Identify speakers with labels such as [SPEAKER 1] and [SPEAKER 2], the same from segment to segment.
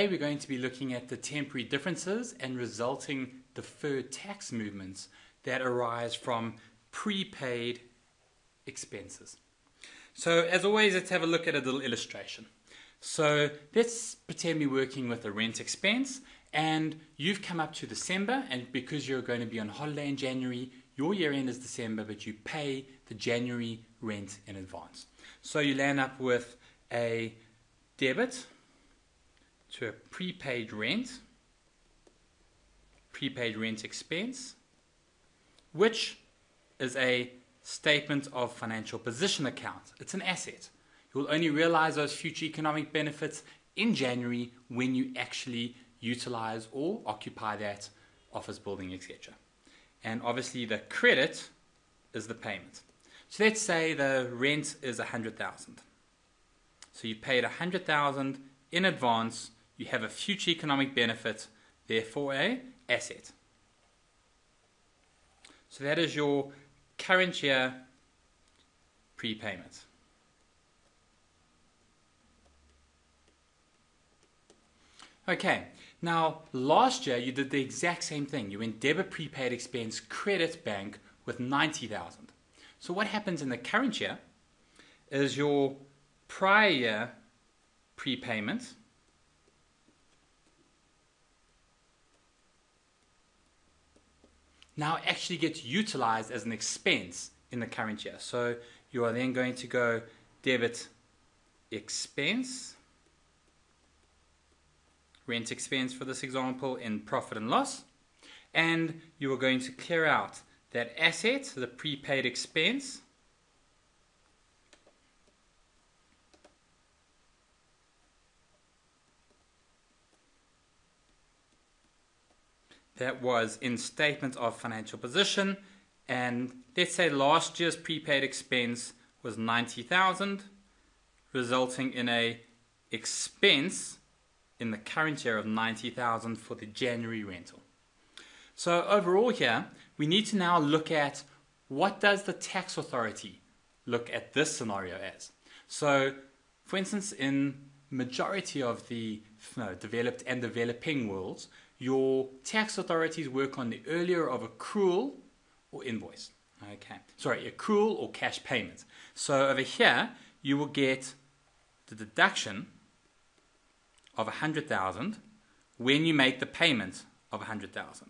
[SPEAKER 1] today we're going to be looking at the temporary differences and resulting deferred tax movements that arise from prepaid expenses. So as always, let's have a look at a little illustration. So let's pretend we're working with a rent expense and you've come up to December and because you're going to be on holiday in January, your year end is December, but you pay the January rent in advance. So you land up with a debit to a prepaid rent, prepaid rent expense, which is a statement of financial position account. It's an asset. You will only realize those future economic benefits in January when you actually utilize or occupy that office building, etc. And obviously the credit is the payment. So let's say the rent is 100,000. So you paid 100,000 in advance, you have a future economic benefit, therefore a asset. So that is your current year prepayment. Okay, now last year you did the exact same thing. You debit prepaid expense credit bank with 90,000. So what happens in the current year is your prior year prepayment now actually gets utilized as an expense in the current year. So you are then going to go debit expense, rent expense for this example in profit and loss, and you are going to clear out that asset, the prepaid expense, that was in statement of financial position and let's say last year's prepaid expense was 90,000 resulting in a expense in the current year of 90,000 for the January rental. So overall here we need to now look at what does the tax authority look at this scenario as. So for instance in majority of the no, developed and developing worlds your tax authorities work on the earlier of accrual or invoice. Okay, sorry, accrual or cash payment. So over here, you will get the deduction of 100,000 when you make the payment of 100,000.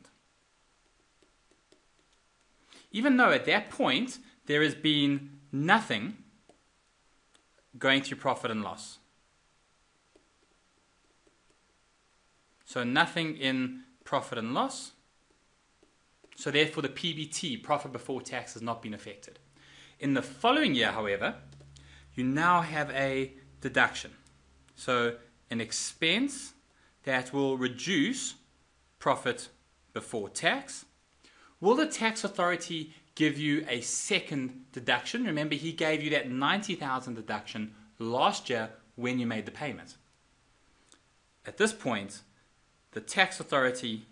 [SPEAKER 1] Even though at that point there has been nothing going through profit and loss. So nothing in profit and loss. So therefore the PBT, profit before tax, has not been affected. In the following year, however, you now have a deduction. So an expense that will reduce profit before tax. Will the tax authority give you a second deduction? Remember, he gave you that 90,000 deduction last year when you made the payment. At this point, the tax authority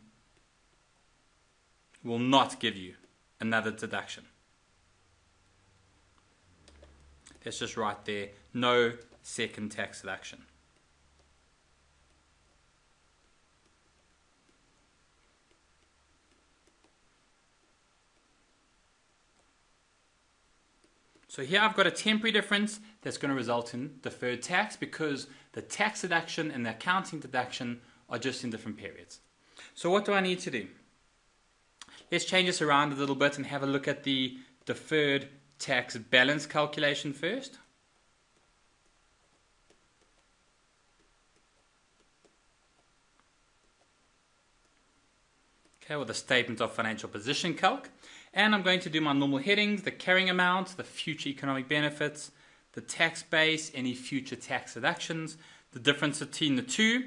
[SPEAKER 1] will not give you another deduction. That's just right there. No second tax deduction. So here I've got a temporary difference that's going to result in deferred tax because the tax deduction and the accounting deduction are just in different periods. So what do I need to do? Let's change this around a little bit and have a look at the deferred tax balance calculation first. Okay, with the statement of financial position calc. And I'm going to do my normal headings, the carrying amount, the future economic benefits, the tax base, any future tax deductions, the difference between the two,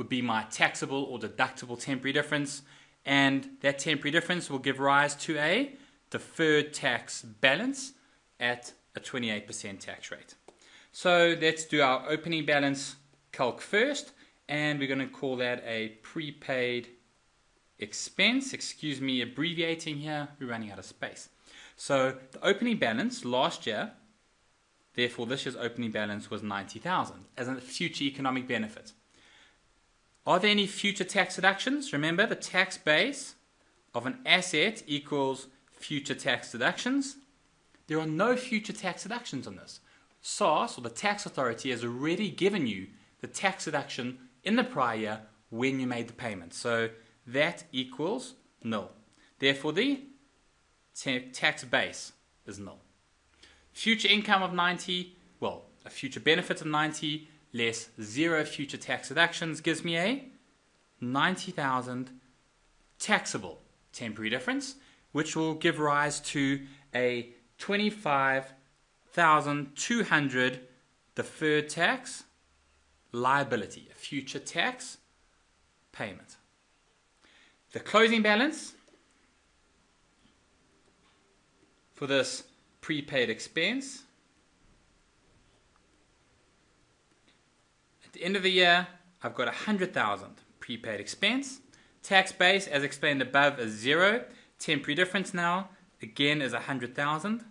[SPEAKER 1] would be my taxable or deductible temporary difference, and that temporary difference will give rise to a deferred tax balance at a 28% tax rate. So let's do our opening balance calc first, and we're going to call that a prepaid expense. Excuse me, abbreviating here, we're running out of space. So the opening balance last year, therefore this year's opening balance was 90,000 as a future economic benefit. Are there any future tax deductions? Remember, the tax base of an asset equals future tax deductions. There are no future tax deductions on this. SARS, or the tax authority, has already given you the tax deduction in the prior year when you made the payment. So that equals nil. Therefore, the tax base is nil. Future income of 90, well, a future benefit of 90 less zero future tax deductions gives me a 90,000 taxable temporary difference, which will give rise to a 25,200 deferred tax liability, a future tax payment. The closing balance for this prepaid expense At the end of the year, I've got 100,000 prepaid expense. Tax base, as explained above, is zero. Temporary difference now, again, is 100,000.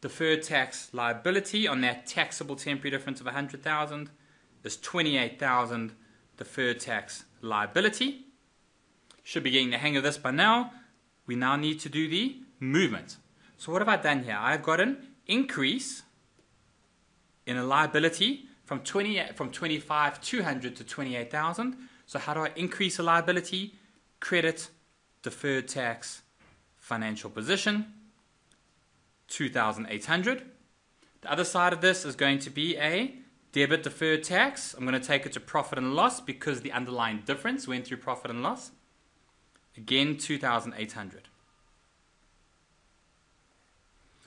[SPEAKER 1] Deferred tax liability on that taxable temporary difference of 100,000 is 28,000 deferred tax liability. Should be getting the hang of this by now. We now need to do the movement. So what have I done here? I've got an increase in a liability from 20 from 25 200 to 28,000. So how do I increase a liability? Credit, deferred tax, financial position, 2,800. The other side of this is going to be a debit deferred tax. I'm going to take it to profit and loss because the underlying difference went through profit and loss. Again, 2,800.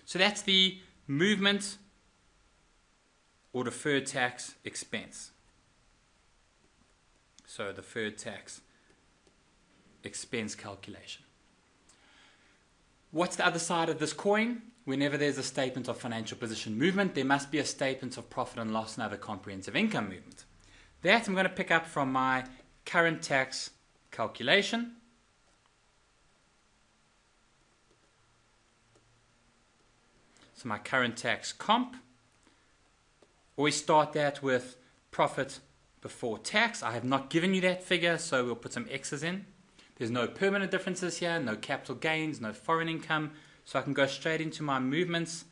[SPEAKER 1] So that's the movement or deferred tax expense. So the deferred tax expense calculation. What's the other side of this coin? Whenever there's a statement of financial position movement, there must be a statement of profit and loss and other comprehensive income movement. That I'm going to pick up from my current tax calculation. So my current tax comp Always start that with profit before tax. I have not given you that figure, so we'll put some X's in. There's no permanent differences here, no capital gains, no foreign income. So I can go straight into my movements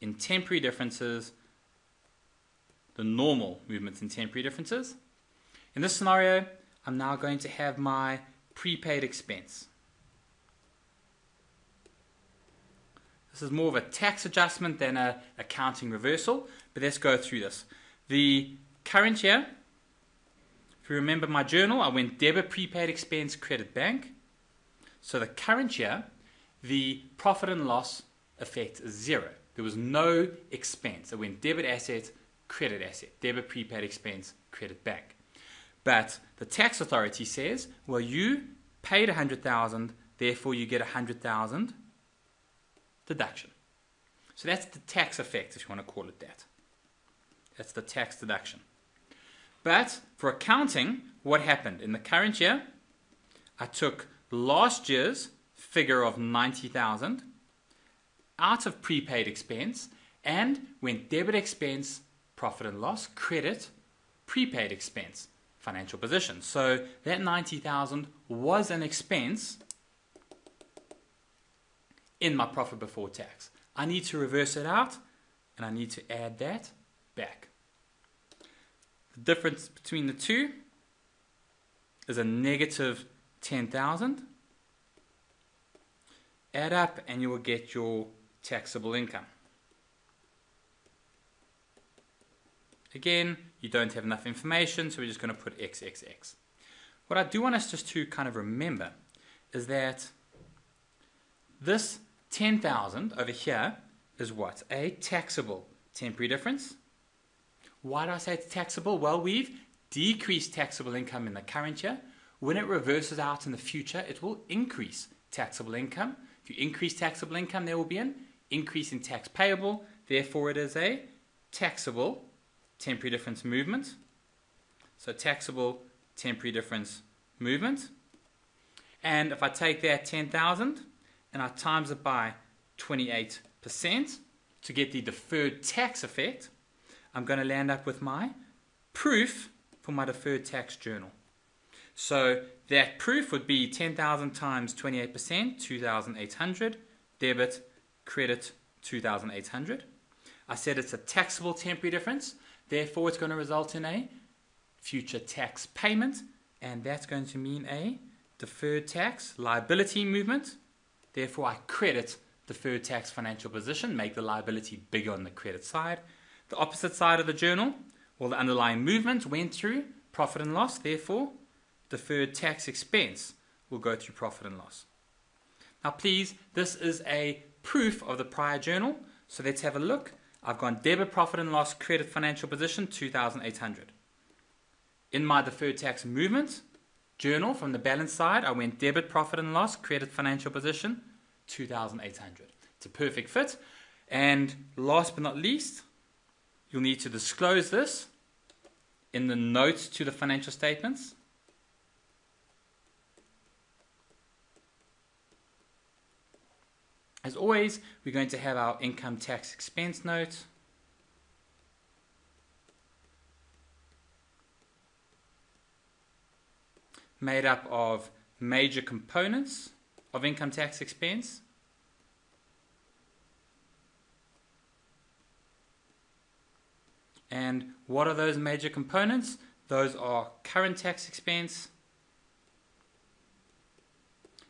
[SPEAKER 1] in temporary differences, the normal movements in temporary differences. In this scenario, I'm now going to have my prepaid expense. This is more of a tax adjustment than a accounting reversal, but let's go through this. The current year, if you remember my journal, I went debit, prepaid expense, credit, bank. So the current year, the profit and loss effect is zero. There was no expense. It went debit asset, credit asset, debit, prepaid expense, credit, bank. But the tax authority says, well, you paid 100,000, therefore you get 100,000 deduction. So that's the tax effect, if you want to call it that. That's the tax deduction. But for accounting, what happened? In the current year, I took last year's figure of 90,000 out of prepaid expense and went debit expense, profit and loss, credit, prepaid expense, financial position. So that 90,000 was an expense in my profit before tax. I need to reverse it out and I need to add that back. The difference between the two is a negative 10,000. Add up and you will get your taxable income. Again, you don't have enough information, so we're just going to put XXX. What I do want us just to kind of remember is that this 10,000 over here is what? A taxable temporary difference. Why do I say it's taxable? Well, we've decreased taxable income in the current year. When it reverses out in the future, it will increase taxable income. If you increase taxable income, there will be an increase in tax payable. Therefore, it is a taxable temporary difference movement. So taxable temporary difference movement. And if I take that 10,000 and I times it by 28% to get the deferred tax effect, I'm going to land up with my proof for my deferred tax journal. So that proof would be 10,000 times 28%, 2,800. Debit, credit, 2,800. I said it's a taxable temporary difference. Therefore, it's going to result in a future tax payment. And that's going to mean a deferred tax liability movement. Therefore, I credit deferred tax financial position, make the liability bigger on the credit side. The opposite side of the journal, well, the underlying movement went through profit and loss. Therefore, deferred tax expense will go through profit and loss. Now, please, this is a proof of the prior journal. So let's have a look. I've gone debit profit and loss, credit financial position, 2,800. In my deferred tax movement journal from the balance side, I went debit profit and loss, credit financial position, 2,800. It's a perfect fit. And last but not least, you'll need to disclose this in the notes to the financial statements. As always, we're going to have our income tax expense note. Made up of major components of income tax expense. And what are those major components? Those are current tax expense.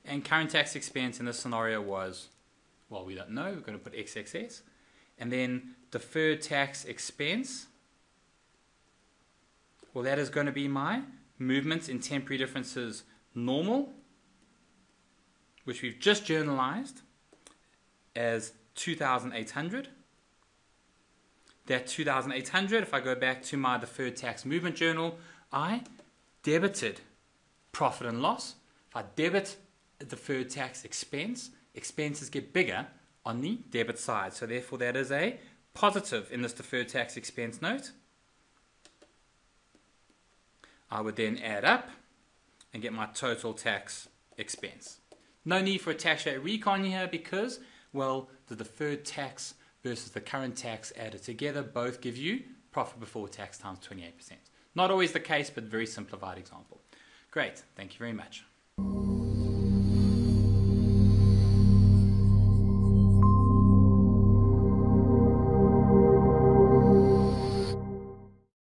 [SPEAKER 1] And current tax expense in this scenario was well, we don't know. We're going to put XXS. And then deferred tax expense. Well, that is going to be my movements in temporary differences normal, which we've just journalized as 2,800. That 2,800, if I go back to my deferred tax movement journal, I debited profit and loss. If I debit deferred tax expense, expenses get bigger on the debit side. So therefore that is a positive in this deferred tax expense note. I would then add up and get my total tax expense. No need for a tax rate recon here because, well, the deferred tax versus the current tax added together both give you profit before tax times 28%. Not always the case, but very simplified example. Great, thank you very much.